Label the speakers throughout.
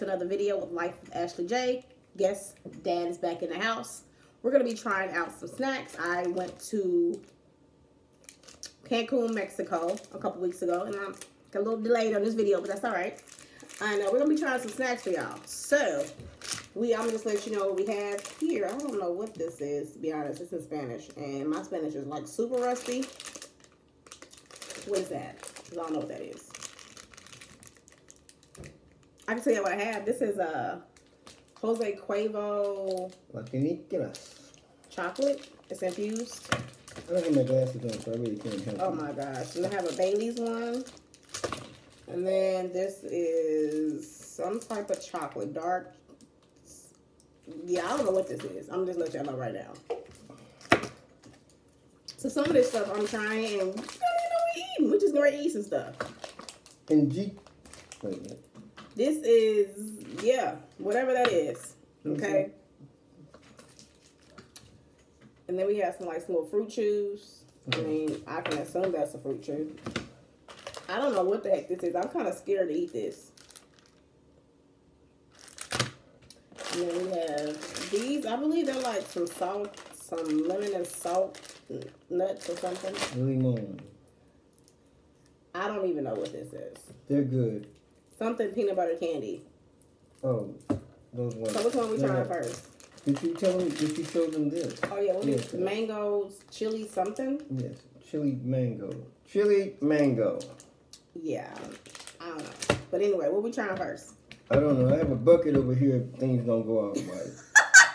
Speaker 1: to another video with Livin with Ashley J. Guess Dad is back in the house. We're gonna be trying out some snacks. I went to Cancun, Mexico, a couple weeks ago, and I'm a little delayed on this video, but that's all right. And uh, we're gonna be trying some snacks for y'all. So, we I'm gonna just let you know what we have here. I don't know what this is, to be honest. It's in Spanish, and my Spanish is like super rusty. What is that? I don't know what that is. I can tell you what I have. This is a Jose Cuervo
Speaker 2: La
Speaker 1: chocolate. It's infused.
Speaker 2: I don't have my glasses on, so I really can't help
Speaker 1: Oh
Speaker 2: you.
Speaker 1: my gosh. And I have a Bailey's one. And then this is some type of chocolate. Dark. Yeah, I don't know what this is. I'm just letting y'all know right now. So some of this stuff I'm trying and we don't even know we eating. We're just gonna eat some stuff.
Speaker 2: And G. Wait a minute.
Speaker 1: This is yeah, whatever that is. Okay. And then we have some like some little fruit chews. I
Speaker 2: Mhm.
Speaker 1: mean, I can assume that's a fruit chew. I don't know what the heck this is. I'm kind of scared to eat this. And then we have these. I believe they're like some salt, some lemon and salt nuts or something.
Speaker 2: Limon.
Speaker 1: I don't even know what this is.
Speaker 2: They're good.
Speaker 1: Something peanut butter candy.
Speaker 2: Oh, those ones.
Speaker 1: So which one we
Speaker 2: They're
Speaker 1: trying
Speaker 2: not-
Speaker 1: first?
Speaker 2: Did you tell them? Did you show them this?
Speaker 1: Oh yeah, what is
Speaker 2: Yes.
Speaker 1: mangoes, chili something?
Speaker 2: Yes. Chili mango. Chili mango.
Speaker 1: Yeah, I don't know. But anyway, what we trying first?
Speaker 2: I don't know. I have a bucket over here. If things don't go out right.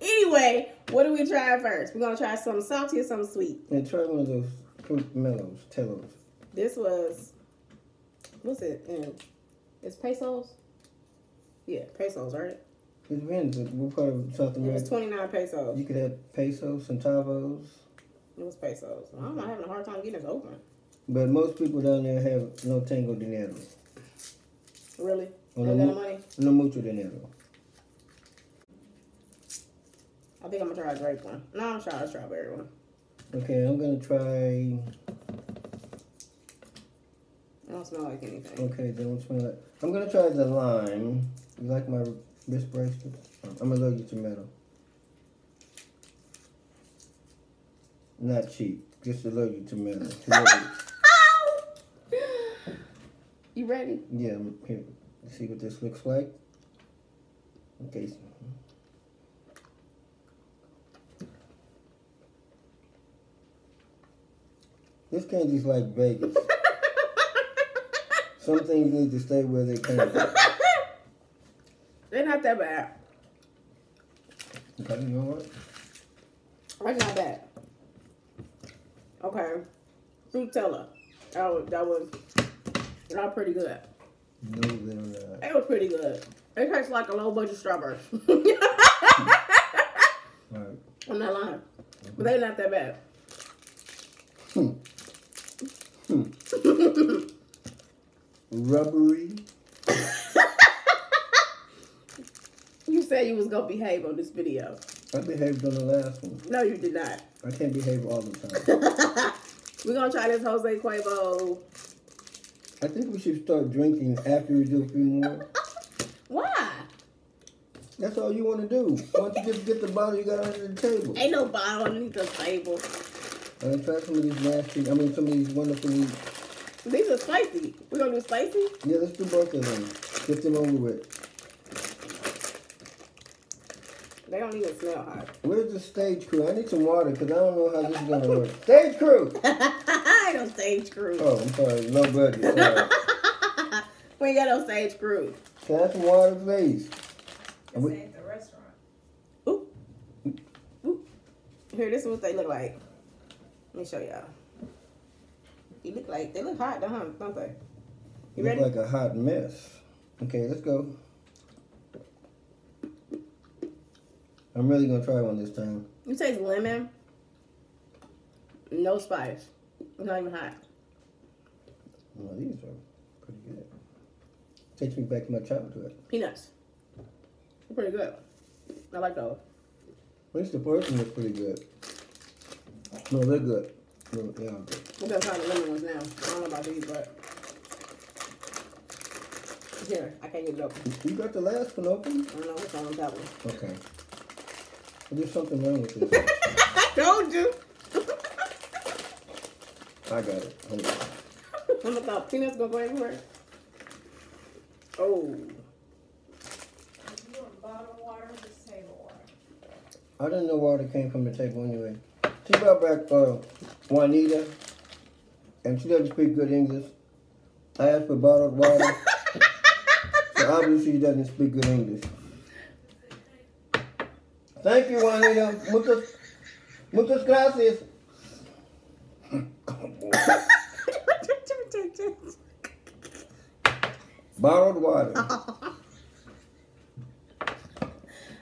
Speaker 1: Anyway, what are we trying first? We're gonna try something salty or something sweet.
Speaker 2: and try one of those fruit mellows, telos.
Speaker 1: This was what's it? In? It's pesos. Yeah, pesos, right?
Speaker 2: It depends. What part of South
Speaker 1: It was twenty nine pesos.
Speaker 2: You could have pesos, centavos.
Speaker 1: It was pesos. I'm not having a hard time getting this open.
Speaker 2: But most people down there have no tengo dinero.
Speaker 1: Really?
Speaker 2: No,
Speaker 1: no money?
Speaker 2: no mucho dinero.
Speaker 1: I think I'm gonna try a grape one. No, I'm gonna try a strawberry one.
Speaker 2: Okay, I'm gonna try.
Speaker 1: I don't smell like anything.
Speaker 2: Okay, don't smell it. I'm gonna try the lime. You like my wrist bracelet? I'm allergic to get you metal. Not cheap, just allergic to metal.
Speaker 1: You ready?
Speaker 2: yeah, I'm- here. Let's see what this looks like. Okay. This candy's like Vegas. Some things need to stay where they came from.
Speaker 1: They're not that bad.
Speaker 2: Okay, you know what?
Speaker 1: That's not bad. Okay. Frutella. That was that was was pretty good.
Speaker 2: No, they're not.
Speaker 1: It was pretty good. It tastes like a low budget strawberry.
Speaker 2: Right.
Speaker 1: I'm not lying. But they're not that bad.
Speaker 2: Hmm. Hmm. Rubbery.
Speaker 1: Said you was gonna behave on this video.
Speaker 2: I behaved on the last one.
Speaker 1: No, you did not.
Speaker 2: I can't behave all the time.
Speaker 1: We're gonna try this Jose Cuervo.
Speaker 2: I think we should start drinking after we do a few more.
Speaker 1: Why?
Speaker 2: That's all you want to do. Why don't you just get the bottle you got under the table?
Speaker 1: Ain't no bottle underneath the table.
Speaker 2: Uh, try some of these nasty, I mean, some of these wonderful,
Speaker 1: These are spicy. We're gonna do spicy?
Speaker 2: yeah, let's do both of them. Get them over with.
Speaker 1: They don't even smell hot.
Speaker 2: Where's the stage crew? I need some water because I don't know how this is going to work. Stage crew!
Speaker 1: I don't stage crew.
Speaker 2: Oh, I'm sorry. No budget. Sorry.
Speaker 1: we ain't got no stage crew.
Speaker 2: Can I have some water, please? And we-
Speaker 3: This ain't the restaurant.
Speaker 1: Ooh. Ooh. Here, this is what they look like. Let me show y'all. You look like they look hot, don't huh? Don't they? You
Speaker 2: Look
Speaker 1: ready?
Speaker 2: like a hot mess. Okay, let's go. I'm really gonna try one this time.
Speaker 1: You taste lemon. No spice. It's not even hot.
Speaker 2: No, these are pretty good. Takes me back to my childhood.
Speaker 1: Peanuts. They're pretty good. I like those.
Speaker 2: At least the first one was pretty good. No, they're good. No, they are good.
Speaker 1: We're gonna try the lemon ones now. I don't know about these, but here, I can't get it open.
Speaker 2: You got the last one open?
Speaker 1: I don't know what's wrong with that one.
Speaker 2: Okay. There's something wrong with this.
Speaker 1: I told you.
Speaker 2: I got it. Hold on.
Speaker 1: I'm about peanuts gonna go everywhere. Oh,
Speaker 3: You want bottled water or table water?
Speaker 2: I didn't know water came from the table anyway. She brought back uh, Juanita, and she doesn't speak good English. I asked for bottled water, so obviously she doesn't speak good English. Thank you, Juanita. Muchas, muchas gracias. Bottled water.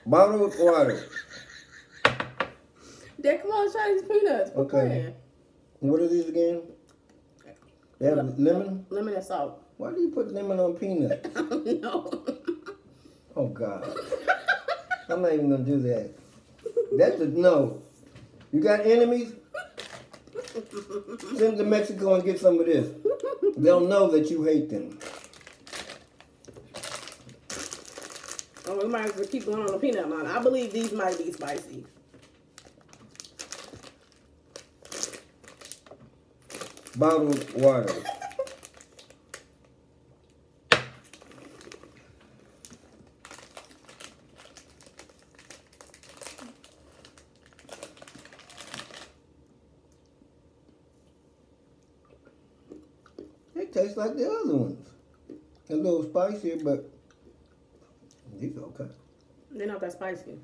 Speaker 2: Bottled water.
Speaker 1: Dad, come on, try these peanuts.
Speaker 2: Okay. What are these again? They have lemon.
Speaker 1: Lemon and salt.
Speaker 2: Why do you put lemon on peanuts?
Speaker 1: no.
Speaker 2: Oh God, I'm not even gonna do that. That's a no. You got enemies? Send to Mexico and get some of this. They'll know that you hate them.
Speaker 1: Oh, we might as well keep going on the peanut line. I believe these might be spicy.
Speaker 2: Bottled water. They taste like the other ones. A little spicier, but these are okay.
Speaker 1: They're not that spicy.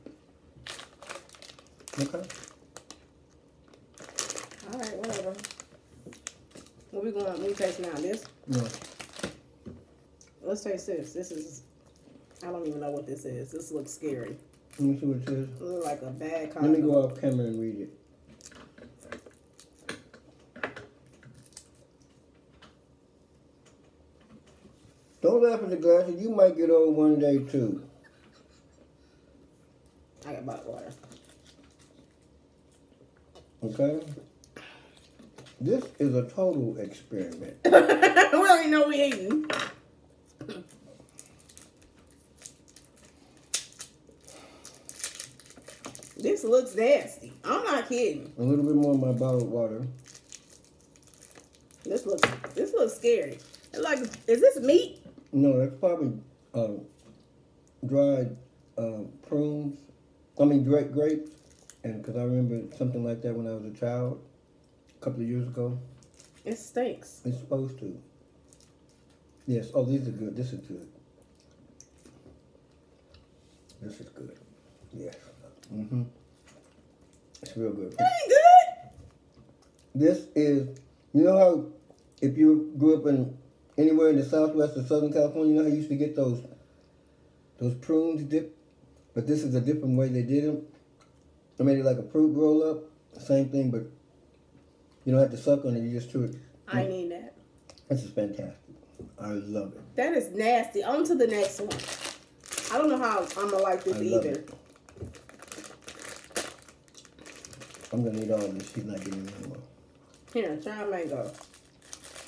Speaker 2: Okay.
Speaker 1: All right, whatever. What we going? What we taste now? This.
Speaker 2: No.
Speaker 1: Let's taste this. This is. I don't even know what this is. This looks scary.
Speaker 2: Let me see what it says.
Speaker 1: It looks like a bad
Speaker 2: Let me go off camera and read it. At the glasses. You might get old one day too.
Speaker 1: I got bottled water.
Speaker 2: Okay? This is a total experiment.
Speaker 1: we already know we eating. This looks nasty. I'm not kidding.
Speaker 2: A little bit more of my bottled water.
Speaker 1: This looks this looks scary. It's Like, is this meat?
Speaker 2: No, that's probably uh, dried uh, prunes. I mean, dra- grapes. And because I remember something like that when I was a child, a couple of years ago.
Speaker 1: It stinks.
Speaker 2: It's supposed to. Yes. Oh, these are good. This is good. This is good. Yes. Mm-hmm. It's real good.
Speaker 1: It ain't good.
Speaker 2: This is, you know how, if you grew up in anywhere in the Southwest or Southern California, you know how you used to get those, those prunes dipped, but this is a different way they did them. I made it like a fruit roll up, same thing, but you don't have to suck on it. You just chew it.
Speaker 1: I eating that.
Speaker 2: This is fantastic. I love it.
Speaker 1: That is nasty. On to the next one. I don't know how I'm gonna like this either.
Speaker 2: it. I'm gonna eat all this. She's not getting any more.
Speaker 1: Here, try mango.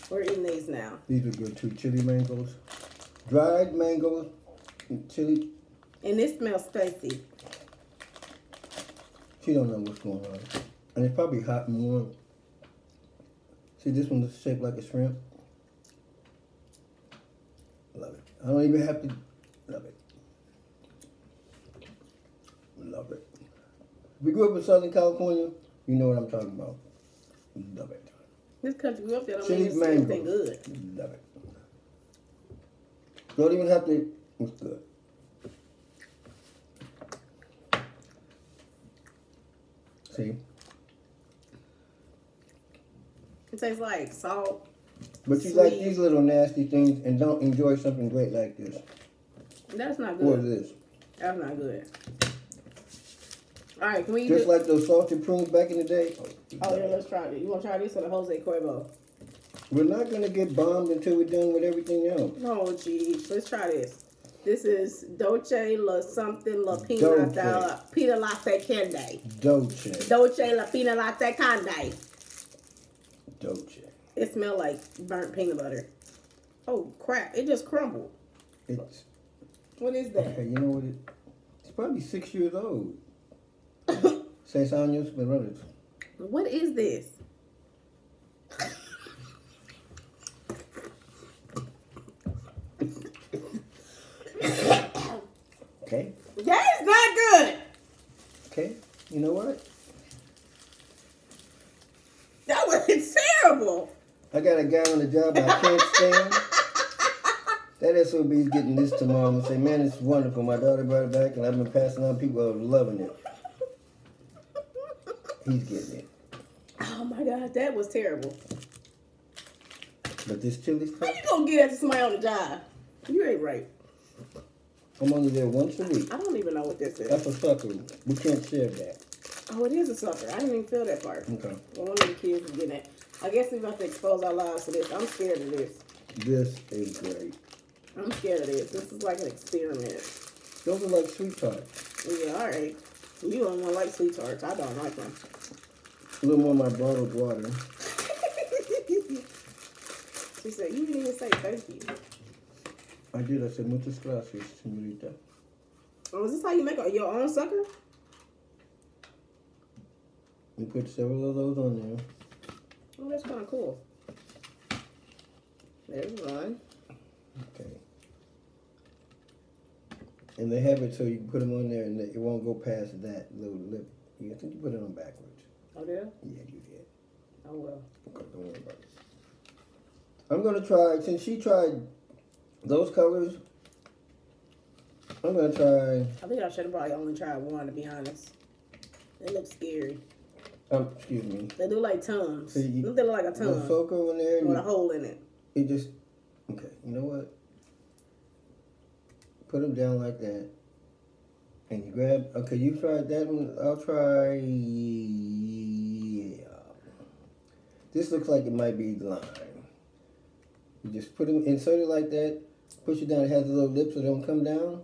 Speaker 1: We're eating these now.
Speaker 2: These are good too. Chili mangoes, dried mangoes, chili.
Speaker 1: And this smells spicy.
Speaker 2: She don't know what's going on, and it's probably hot and warm. See, this one's shaped like a shrimp. Love it. I don't even have to. Love it. Love it. If you grew up in Southern California, you know what I'm talking about. Love it.
Speaker 1: This country grew up there don't
Speaker 2: Chili
Speaker 1: mean anything good.
Speaker 2: Love it. Don't even have to. It's good. See,
Speaker 1: It tastes like salt.
Speaker 2: but you like these little nasty things and don't enjoy something great like this.
Speaker 1: That's not good.
Speaker 2: this.
Speaker 1: That's not good. All right, can we
Speaker 2: Just
Speaker 1: this?
Speaker 2: like those salted prunes back in the day.
Speaker 1: Oh, yeah, let's try it. You want to try this or the Jose Cuervo?
Speaker 2: We're not gonna get bombed until we're done with everything else.
Speaker 1: Oh, geez. Let's try this. This is Dolce La something La Pina. La Pina Latte Candy.
Speaker 2: Dolce.
Speaker 1: Dolce La Pina Latte Candy.
Speaker 2: Dolce.
Speaker 1: It smelled like burnt peanut butter. Oh crap! It just crumbled.
Speaker 2: It's
Speaker 1: What is that?
Speaker 2: okay. You know what? It, it's probably six years old. Seis años, pero
Speaker 1: What is this?
Speaker 2: Okay.
Speaker 1: That is not good.
Speaker 2: Okay. You know what?
Speaker 1: That was terrible.
Speaker 2: I got a guy on the job I can't stand. That SOB is getting this tomorrow and say, man, it's wonderful. My daughter brought it back and I've been passing on. People are loving it. He's getting it.
Speaker 1: Oh my god, that was terrible.
Speaker 2: But this chili
Speaker 1: How you gonna get that to somebody on the job? You ain't right.
Speaker 2: I'm only there once a week.
Speaker 1: I don't even know what this is.
Speaker 2: That's a sucker. We can't share that.
Speaker 1: Oh, it is a sucker. I didn't even feel that part.
Speaker 2: Okay.
Speaker 1: Well, one of the kids is getting it. I guess we're about to expose our lives to this. I'm scared of this.
Speaker 2: This is great.
Speaker 1: I'm scared of this. This is like an experiment.
Speaker 2: Those are like sweet tarts.
Speaker 1: Yeah, all right. You don't want like sweet tarts. I don't like them.
Speaker 2: A little more of my bottled water.
Speaker 1: she said, you didn't even say thank you.
Speaker 2: I did. I said, muchas gracias, señorita.
Speaker 1: Oh, is this how you make a, your own sucker?
Speaker 2: We put several of those on there.
Speaker 1: Oh, that's kind of cool. There's one.
Speaker 2: Okay. And they have it so you can put them on there and it won't go past that little lip. Yeah, I think you put it on backwards.
Speaker 1: Oh, there?
Speaker 2: Yeah, you did.
Speaker 1: Oh, well.
Speaker 2: Okay, don't worry about it. I'm gonna try, since she tried those colors, I'm gonna try,
Speaker 1: I think I should have probably only tried one, to be honest. They look scary.
Speaker 2: um, excuse me,
Speaker 1: They look like Tums.
Speaker 2: So you-
Speaker 1: they look like a tongue
Speaker 2: Soco in there,
Speaker 1: with a hole in it.
Speaker 2: It just, okay, you know what? Put them down like that. And you grab, okay, you tried that one, I'll try, yeah. This looks like it might be lime. You just put them, insert it like that, push it down, it has a little lip so they don't come down.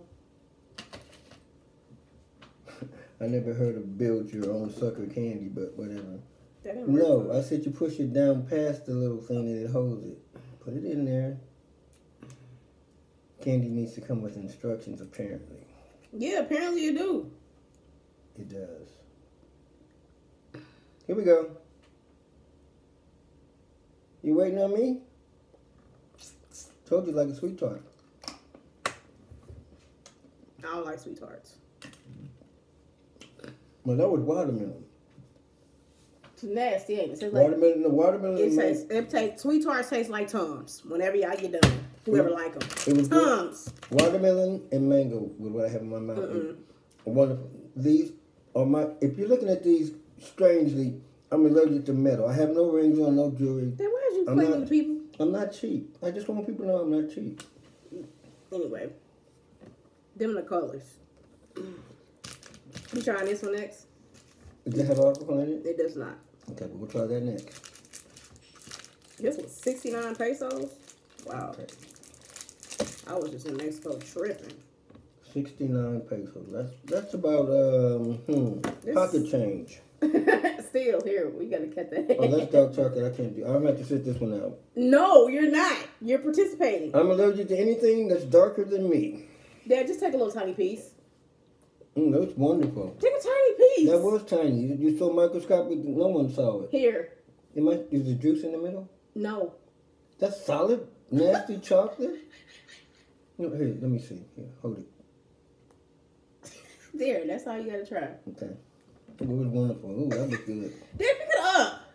Speaker 2: I never heard of build your own sucker candy, but whatever.
Speaker 1: That didn't work
Speaker 2: No, I said you push it down past the little thing and it holds it. Put it in there. Candy needs to come with instructions, apparently.
Speaker 1: Yeah, apparently you do.
Speaker 2: It does. Here we go. You waiting on me? Told you like a sweet tart.
Speaker 1: I don't like sweet tarts.
Speaker 2: Well, that was watermelon.
Speaker 1: It's nasty, ain't it? It like,
Speaker 2: Watermelon, the watermelon.
Speaker 1: it tastes, it tastes, sweet tarts taste like Tums. Whenever y'all get done. Whoever mm-hmm. like them.
Speaker 2: It was good. Watermelon and mango was what I have in my mouth.
Speaker 1: Mm-mm.
Speaker 2: Wonderful. These are my. If you're looking at these strangely, I'm allergic to metal. I have no rings on, no jewelry.
Speaker 1: Then why is you playing
Speaker 2: not-
Speaker 1: with people?
Speaker 2: I'm not cheap. I just want people to know I'm not cheap.
Speaker 1: Anyway. Them the colors. You trying this one next?
Speaker 2: Does it have alcohol in it?
Speaker 1: It does not.
Speaker 2: Okay, but we'll try that next.
Speaker 1: This was 69 pesos? Wow.
Speaker 2: Okay.
Speaker 1: I was just in Mexico tripping.
Speaker 2: 69 pesos. That's that's about um hmm,
Speaker 1: This-
Speaker 2: pocket change.
Speaker 1: Still, here, we gotta cut that.
Speaker 2: Oh, that's dark chocolate. I can't do. I'm gonna have to sit this one out.
Speaker 1: no, you're not. You're participating.
Speaker 2: I'm allergic to anything that's darker than me.
Speaker 1: Dad, just take a little tiny piece.
Speaker 2: Mm, that's wonderful.
Speaker 1: Take a tiny piece.
Speaker 2: That was tiny. You, you so microscopic. No one saw it.
Speaker 1: Here.
Speaker 2: It might, is the juice in the middle?
Speaker 1: No.
Speaker 2: That's solid, nasty chocolate. No, here, let me see. Here, hold it.
Speaker 1: There, that's all you gotta try.
Speaker 2: Okay. It was wonderful. Ooh, that was good.
Speaker 1: Pick it up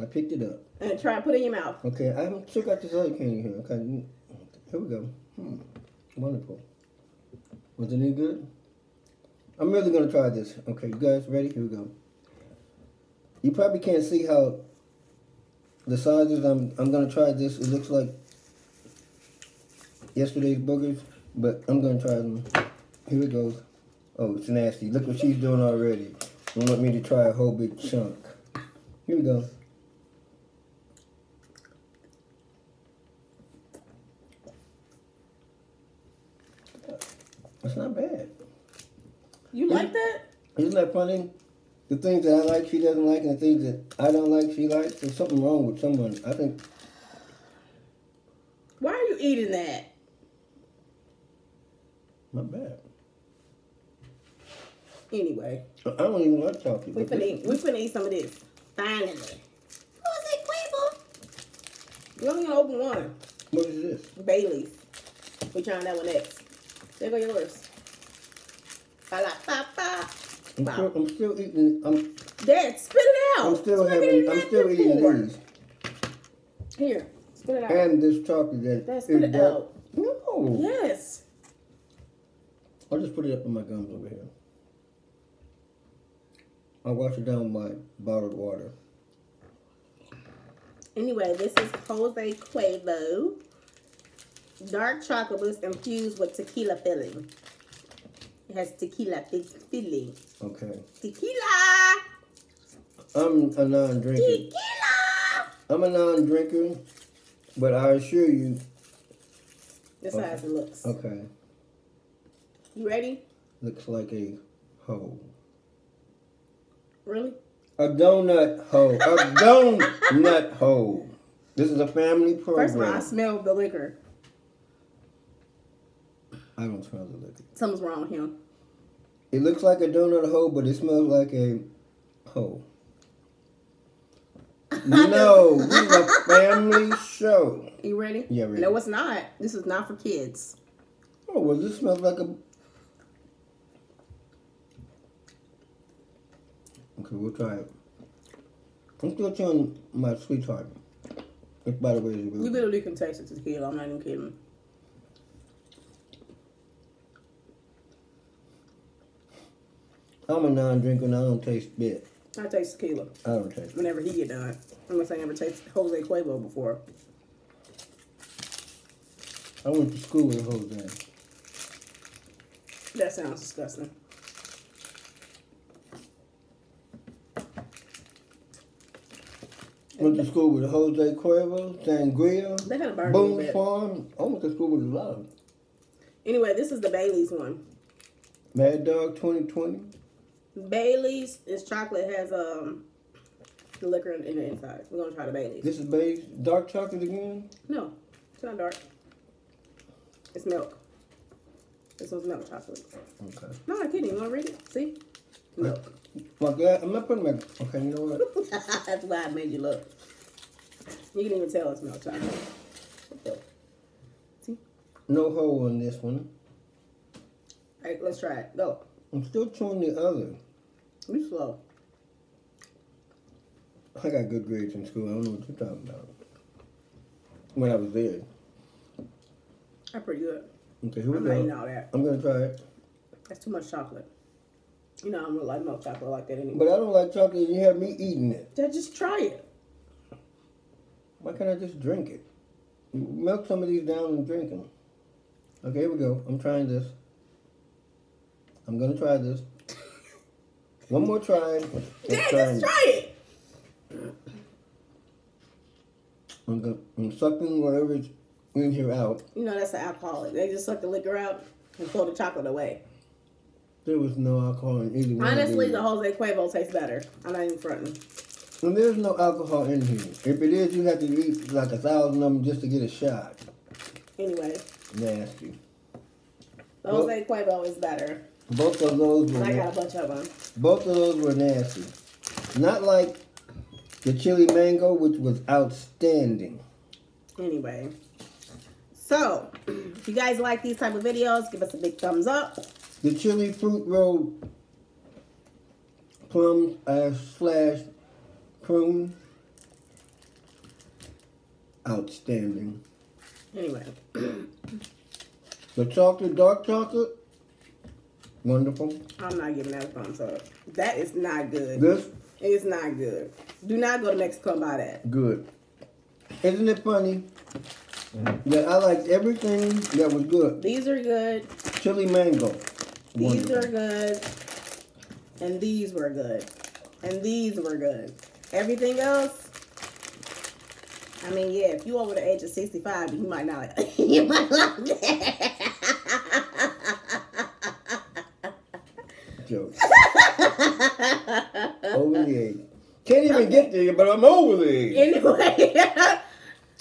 Speaker 2: I picked it up.
Speaker 1: and try to put it in your mouth.
Speaker 2: Okay, I haven't checked out this other candy here. Okay, here we go. Hmm. Wonderful. Was it any good? I'm really gonna try this. Okay, you guys ready? Here we go. You probably can't see how the sizes. I'm I'm gonna try this. It looks like yesterday's boogers, but I'm gonna try them. Here it goes. Oh, it's nasty. Look what she's doing already. You want me to try a whole big chunk. Here we go. That's not bad.
Speaker 1: You like that?
Speaker 2: Isn't that funny? The things that I like, she doesn't like, and the things that I don't like, she likes. There's something wrong with someone. I think.
Speaker 1: Why are you eating that?
Speaker 2: Not bad.
Speaker 1: Anyway,
Speaker 2: I I don't even like chocolate.
Speaker 1: we
Speaker 2: but
Speaker 1: finna
Speaker 2: this-
Speaker 1: eat. We finna eat some of this. Finally. Who's it, Quavo? You only gonna open one.
Speaker 2: What is this?
Speaker 1: Bailey's. We trying that one next. There go yours. Ba la ba ba.
Speaker 2: I'm,
Speaker 1: Wow.
Speaker 2: still, I'm still eating. I'm,
Speaker 1: Dad, spit it out.
Speaker 2: I'm still
Speaker 1: Spit
Speaker 2: having. I'm still eating
Speaker 1: before.
Speaker 2: these
Speaker 1: Here, spit it out.
Speaker 2: and this chocolate that
Speaker 1: Dad,
Speaker 2: is
Speaker 1: spit it
Speaker 2: dark.
Speaker 1: out.
Speaker 2: No.
Speaker 1: Yes.
Speaker 2: I'll just put it up in my gums over here. I'll wash it down with my bottled water.
Speaker 1: Anyway, this is Jose Cuervo. Dark chocolate mousse infused with tequila filling. It has tequila fi- filling.
Speaker 2: Okay.
Speaker 1: Tequila!
Speaker 2: I'm a non-drinker.
Speaker 1: Tequila!
Speaker 2: I'm a non-drinker, but I assure you.
Speaker 1: This
Speaker 2: Okay.
Speaker 1: how it looks.
Speaker 2: Okay.
Speaker 1: You ready?
Speaker 2: Looks like a hole.
Speaker 1: Really?
Speaker 2: A donut hole. A donut hole. This is a family program.
Speaker 1: First of all, I smell the liquor.
Speaker 2: I don't smell the liquor.
Speaker 1: Something's wrong with him.
Speaker 2: It looks like a donut hole, but it smells like a hole. No, this is a family show.
Speaker 1: You ready?
Speaker 2: Yeah, ready.
Speaker 1: No, it's not. This is not for kids.
Speaker 2: Oh, well, this smells like a. Okay, we'll try it. I'm still chewing my sweetheart. Which, by the way, is
Speaker 1: You
Speaker 2: really.
Speaker 1: literally can taste it tequila. I'm not even kidding.
Speaker 2: I'm a non-drinker and I don't taste bit.
Speaker 1: I taste tequila
Speaker 2: I don't taste.
Speaker 1: whenever he get done. Unless I never taste Jose Cuervo before.
Speaker 2: I went to school with Jose.
Speaker 1: That sounds disgusting.
Speaker 2: Went to school with Jose Cuervo, Sangria,
Speaker 1: They had a burn a little
Speaker 2: Boom
Speaker 1: bit.
Speaker 2: Farm. I went to school with a lot Love.
Speaker 1: Anyway, this is the Bailey's one.
Speaker 2: Mad Dog 2020.
Speaker 1: Bailey's is chocolate has um the liquor in, in the inside. We're gonna try the Bailey's.
Speaker 2: This is Bailey's dark chocolate again.
Speaker 1: No, it's not dark. It's milk. This one's milk chocolate.
Speaker 2: Okay.
Speaker 1: No, I'm not kidding. You wanna read it? See? Milk.
Speaker 2: My God, I'm not putting my. Okay, you know what?
Speaker 1: That's why I made you look. You can even tell it's milk chocolate. See?
Speaker 2: No hole on this one.
Speaker 1: Alright, let's try it. Go.
Speaker 2: I'm still chewing the other.
Speaker 1: Be slow.
Speaker 2: I got good grades in school. I don't know what you're talking about. When I was there.
Speaker 1: That's pretty good.
Speaker 2: Okay, here we
Speaker 1: I'm not eating
Speaker 2: go.
Speaker 1: all that.
Speaker 2: I'm gonna try it.
Speaker 1: That's too much chocolate. You know I don't like milk chocolate like that anymore.
Speaker 2: But I don't like chocolate and you have me eating it.
Speaker 1: Then just try it.
Speaker 2: Why can't I just drink it? Milk some of these down and drink them. Okay, here we go. I'm trying this. I'm gonna try this. One more try.
Speaker 1: Dad, just try it.
Speaker 2: I'm, gonna, I'm sucking whatever's in here out.
Speaker 1: You know that's an alcoholic. They just suck the liquor out and throw the chocolate away.
Speaker 2: There was no alcohol in either one.
Speaker 1: Honestly, the Jose Cuervo tastes better. I'm not even fronting.
Speaker 2: And there's no alcohol in here. If it is, you have to eat like a thousand of them just to get a shot.
Speaker 1: Anyway,
Speaker 2: Nasty.
Speaker 1: the Jose Cuervo is better.
Speaker 2: Both of those were
Speaker 1: I got a bunch of them.
Speaker 2: both of those were nasty. Not like the chili mango, which was outstanding.
Speaker 1: Anyway. So, if you guys like these type of videos, give us a big thumbs up.
Speaker 2: The chili fruit roll plum uh, slash prune. Outstanding.
Speaker 1: Anyway,
Speaker 2: The chocolate, dark chocolate, wonderful.
Speaker 1: I'm not giving that a thumbs up. That is not good.
Speaker 2: This,
Speaker 1: It's not good. Do not go to Mexico and buy that.
Speaker 2: good. Isn't it funny that I liked everything that was good?
Speaker 1: These are good.
Speaker 2: Chili mango.
Speaker 1: These are good. And these were good. And these were good. Everything else, I mean, yeah, if you over the age of 65, you might not, you might like that.
Speaker 2: joke. over the age. Can't even get there, but I'm over the age.
Speaker 1: anyway,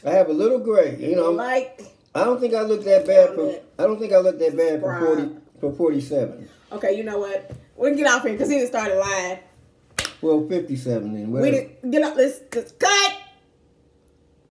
Speaker 2: I have a little gray. You know,
Speaker 1: like,
Speaker 2: I don't think I look that bad for. I don't think I look that bad for forty. For forty-seven.
Speaker 1: okay, you know what? We'll get off here because he started lying.
Speaker 2: Well, fifty-seven then.
Speaker 1: We didn't get up. Let's, let's cut.